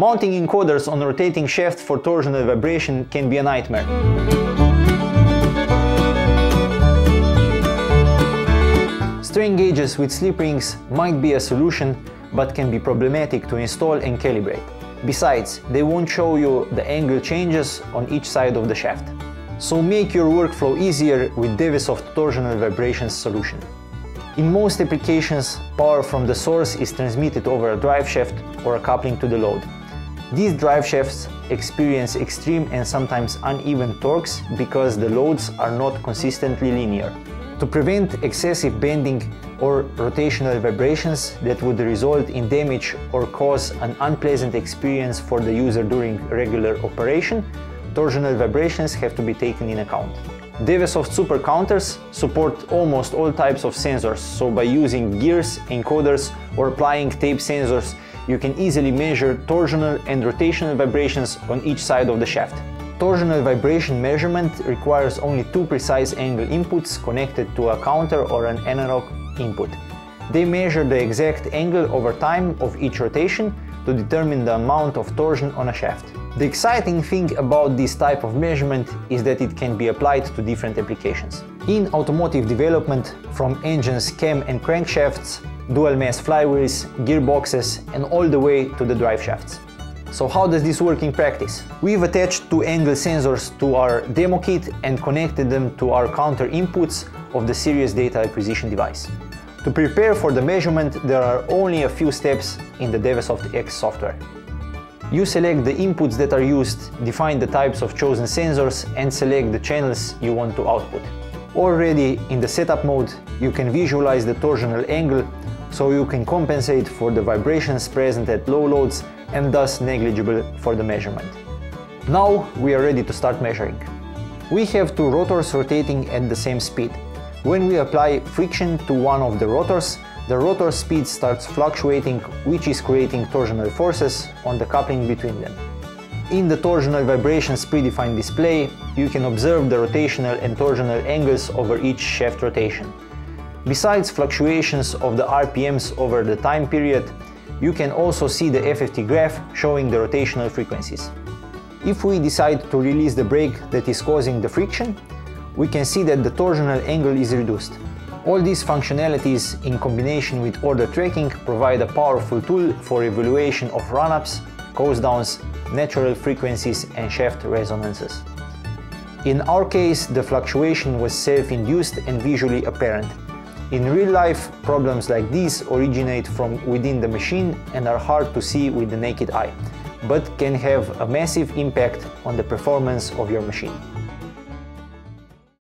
Mounting encoders on rotating shaft for torsional vibration can be a nightmare. Strain gauges with slip rings might be a solution, but can be problematic to install and calibrate. Besides, they won't show you the angle changes on each side of the shaft. So make your workflow easier with Dewesoft Torsional Vibrations solution. In most applications, power from the source is transmitted over a drive shaft or a coupling to the load. These drive shafts experience extreme and sometimes uneven torques because the loads are not consistently linear. To prevent excessive bending or rotational vibrations that would result in damage or cause an unpleasant experience for the user during regular operation, torsional vibrations have to be taken in account. Dewesoft Super Counters support almost all types of sensors, so by using gears, encoders or applying tape sensors, you can easily measure torsional and rotational vibrations on each side of the shaft. Torsional vibration measurement requires only two precise angle inputs connected to a counter or an analog input. They measure the exact angle over time of each rotation to determine the amount of torsion on a shaft. The exciting thing about this type of measurement is that it can be applied to different applications. In automotive development, from engines, cam and crankshafts, dual mass flywheels, gearboxes and all the way to the drive shafts. So how does this work in practice? We've attached two angle sensors to our demo kit and connected them to our counter inputs of the SIRIUS data acquisition device. To prepare for the measurement, there are only a few steps in the Dewesoft X software. You select the inputs that are used, define the types of chosen sensors and select the channels you want to output. Already in the setup mode, you can visualize the torsional angle so you can compensate for the vibrations present at low loads and thus negligible for the measurement. Now we are ready to start measuring. We have two rotors rotating at the same speed. When we apply friction to one of the rotors, the rotor speed starts fluctuating, which is creating torsional forces on the coupling between them. In the torsional vibrations predefined display, you can observe the rotational and torsional angles over each shaft rotation. Besides fluctuations of the RPMs over the time period, you can also see the FFT graph showing the rotational frequencies. If we decide to release the brake that is causing the friction, we can see that the torsional angle is reduced. All these functionalities in combination with order tracking provide a powerful tool for evaluation of run-ups, coast downs, natural frequencies and shaft resonances. In our case, the fluctuation was self-induced and visually apparent, in real life, problems like these originate from within the machine and are hard to see with the naked eye, but can have a massive impact on the performance of your machine.